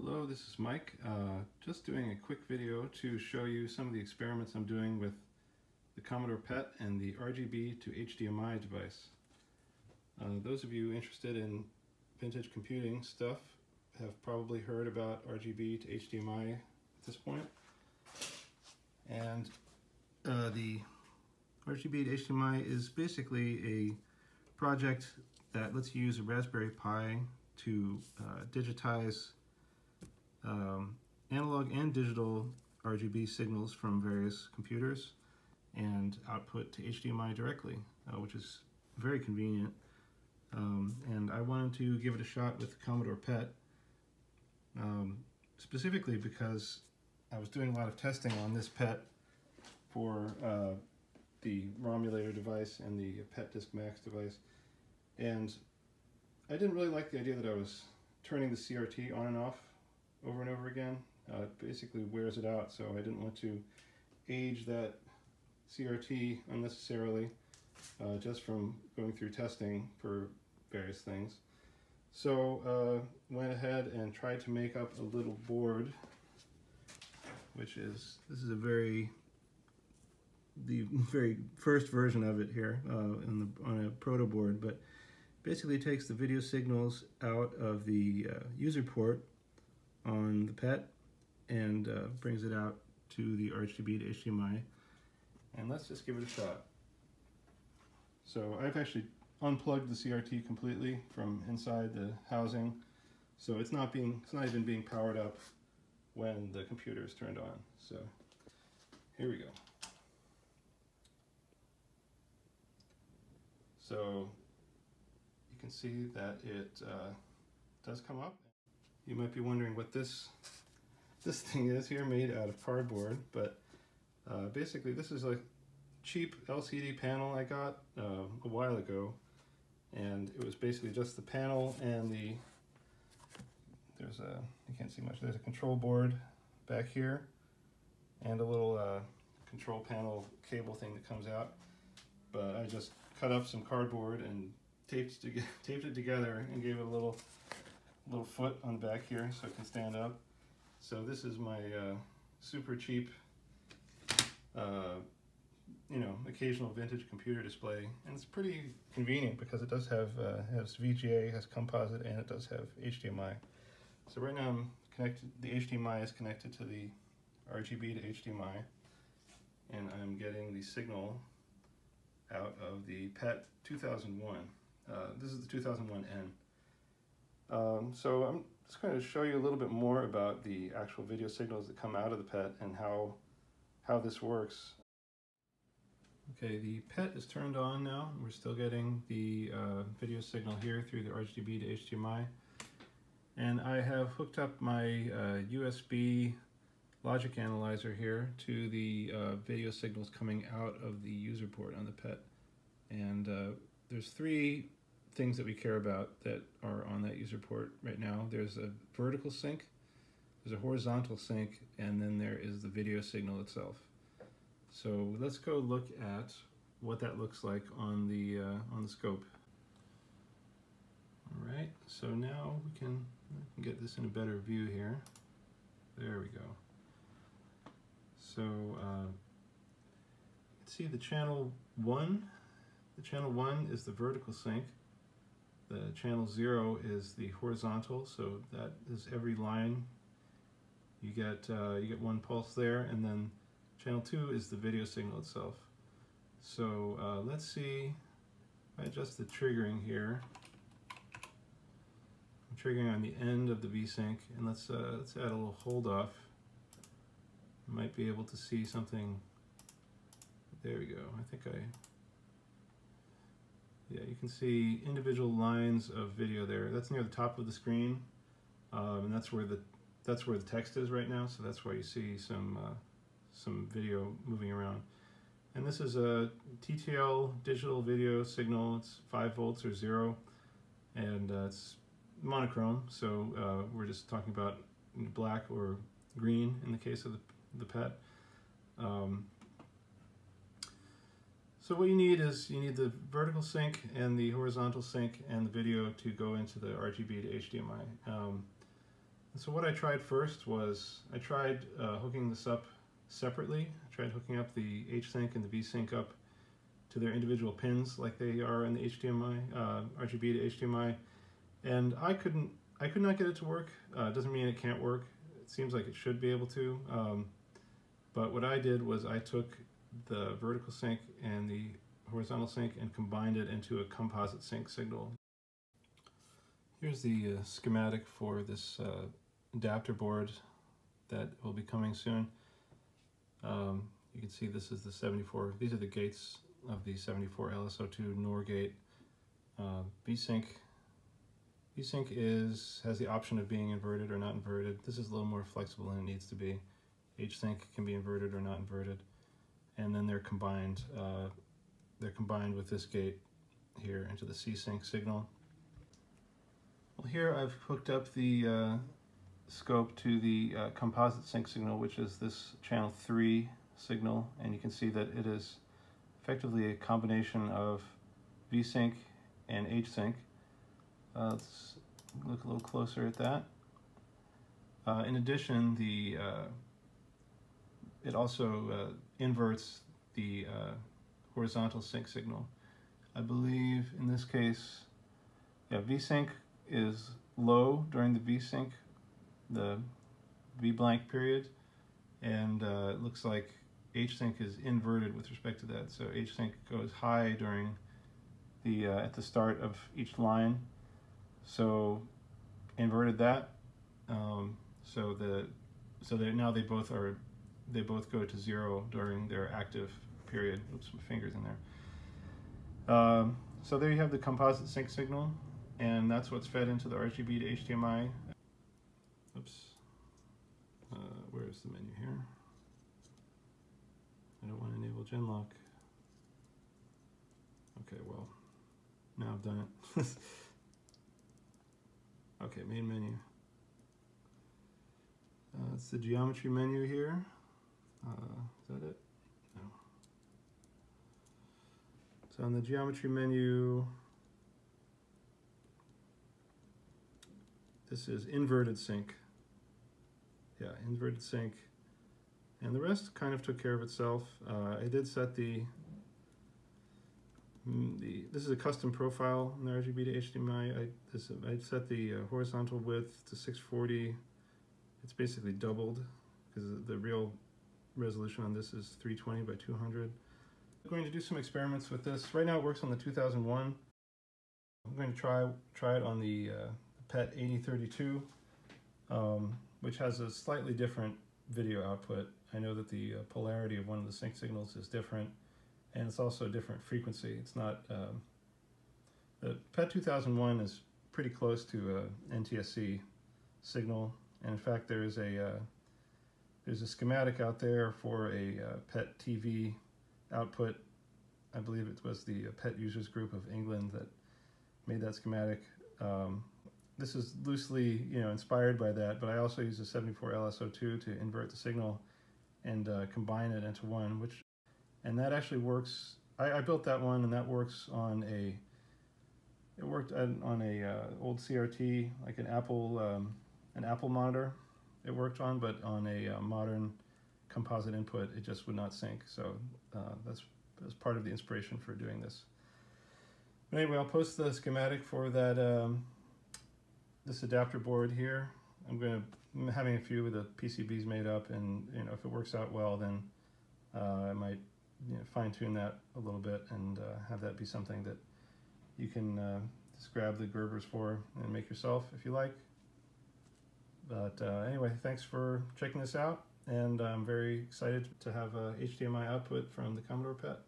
Hello, this is Mike. Uh, just doing a quick video to show you some of the experiments I'm doing with the Commodore PET and the RGB to HDMI device. Uh, those of you interested in vintage computing stuff have probably heard about RGB to HDMI at this point. And uh, the RGB to HDMI is basically a project that lets you use a Raspberry Pi to uh, digitize um, analog and digital RGB signals from various computers and output to HDMI directly, uh, which is very convenient. Um, and I wanted to give it a shot with Commodore PET, um, specifically because I was doing a lot of testing on this PET for uh, the Romulator device and the PETdisk MAX device. And I didn't really like the idea that I was turning the CRT on and off over and over again. Uh, it basically wears it out, so I didn't want to age that CRT unnecessarily uh, just from going through testing for various things. So uh, went ahead and tried to make up a little board, which is, this is a very, the very first version of it here uh, the, on a proto board, but basically takes the video signals out of the uh, user port on the PET and uh, brings it out to the RGB to HDMI. And let's just give it a shot. So I've actually unplugged the CRT completely from inside the housing. So it's not being, it's not even being powered up when the computer is turned on. So here we go. So you can see that it uh, does come up. You might be wondering what this this thing is here made out of cardboard, but uh, basically this is a cheap LCD panel I got uh, a while ago. And it was basically just the panel and the there's a you can't see much there's a control board back here and a little uh, control panel cable thing that comes out. But I just cut up some cardboard and taped, to, taped it together and gave it a little little foot on the back here so it can stand up. So this is my uh, super cheap, uh, you know, occasional vintage computer display. And it's pretty convenient because it does have uh, has VGA, has composite, and it does have HDMI. So right now I'm connected, the HDMI is connected to the RGB to HDMI. And I'm getting the signal out of the PET 2001. Uh, this is the 2001N. Um, so I'm just going to show you a little bit more about the actual video signals that come out of the PET and how, how this works. Okay, the PET is turned on now. We're still getting the uh, video signal here through the RGB to HDMI. And I have hooked up my uh, USB logic analyzer here to the uh, video signals coming out of the user port on the PET. And uh, there's three things that we care about that are on that user port right now. There's a vertical sync, there's a horizontal sync, and then there is the video signal itself. So let's go look at what that looks like on the uh, on the scope. All right, so now we can, we can get this in a better view here. There we go. So uh, see the channel one. The channel one is the vertical sync. The channel zero is the horizontal, so that is every line. You get uh, you get one pulse there, and then channel two is the video signal itself. So uh, let's see. I adjust the triggering here. I'm triggering on the end of the VSync, and let's uh, let's add a little hold off. might be able to see something. There we go. I think I yeah, you can see individual lines of video there. That's near the top of the screen, um, and that's where the that's where the text is right now. So that's why you see some uh, some video moving around. And this is a TTL digital video signal. It's five volts or zero, and uh, it's monochrome. So uh, we're just talking about black or green in the case of the the PET. Um, so what you need is you need the vertical sync and the horizontal sync and the video to go into the RGB to HDMI. Um, So what I tried first was I tried uh, hooking this up separately. I tried hooking up the H-Sync and the V-Sync up to their individual pins like they are in the HDMI, uh, RGB to HDMI, and I couldn't, I could not get it to work. Uh, doesn't mean it can't work. It seems like it should be able to. Um, but what I did was I took the vertical sync and the horizontal sync and combined it into a composite sync signal. Here's the uh, schematic for this uh, adapter board that will be coming soon. Um, you can see this is the 74, these are the gates of the 74 LS02 NOR gate. Uh, VSync, VSync is, has the option of being inverted or not inverted. This is a little more flexible than it needs to be. H-Sync can be inverted or not inverted. And then they're combined, uh, they're combined with this gate here into the C-Sync signal. Well here I've hooked up the uh, scope to the uh, composite sync signal, which is this channel 3 signal, and you can see that it is effectively a combination of V-Sync and H-Sync. Uh, let's look a little closer at that. Uh, in addition, the uh, it also uh, inverts the uh, horizontal sync signal. I believe in this case, yeah, V-Sync is low during the V-Sync the V blank period, and uh, it looks like H-sync is inverted with respect to that. So H-sync goes high during the uh, at the start of each line. So inverted that. Um, so the so now they both are they both go to zero during their active period. Oops, my fingers in there. Um, so there you have the composite sync signal, and that's what's fed into the RGB to HDMI Oops. Uh, where's the menu here? I don't want to enable Genlock. Okay, well, now I've done it. okay, main menu. Uh, it's the geometry menu here. Uh, is that it? No. So on the geometry menu, this is inverted sync yeah, inverted sync. And the rest kind of took care of itself. Uh, I did set the, mm, the, this is a custom profile in the RGB to HDMI. I, this, I set the uh, horizontal width to 640. It's basically doubled because the real resolution on this is 320 by 200. I'm going to do some experiments with this. Right now it works on the 2001. I'm going to try try it on the uh, PET 8032. Um, which has a slightly different video output. I know that the uh, polarity of one of the sync signals is different, and it's also a different frequency. It's not, um, the PET 2001 is pretty close to a NTSC signal, and in fact there is a, uh, there's a schematic out there for a uh, PET TV output. I believe it was the uh, PET Users Group of England that made that schematic. Um, this is loosely, you know, inspired by that, but I also use a 74 LS02 to invert the signal and uh, combine it into one, which, and that actually works. I, I, built that one, and that works on a. It worked on a uh, old CRT, like an Apple, um, an Apple monitor. It worked on, but on a uh, modern composite input, it just would not sync. So uh, that's that's part of the inspiration for doing this. But anyway, I'll post the schematic for that. Um, this adapter board here. I'm going to having a few of the PCBs made up, and you know if it works out well, then uh, I might you know, fine tune that a little bit and uh, have that be something that you can uh, just grab the Gerbers for and make yourself if you like. But uh, anyway, thanks for checking this out, and I'm very excited to have a HDMI output from the Commodore PET.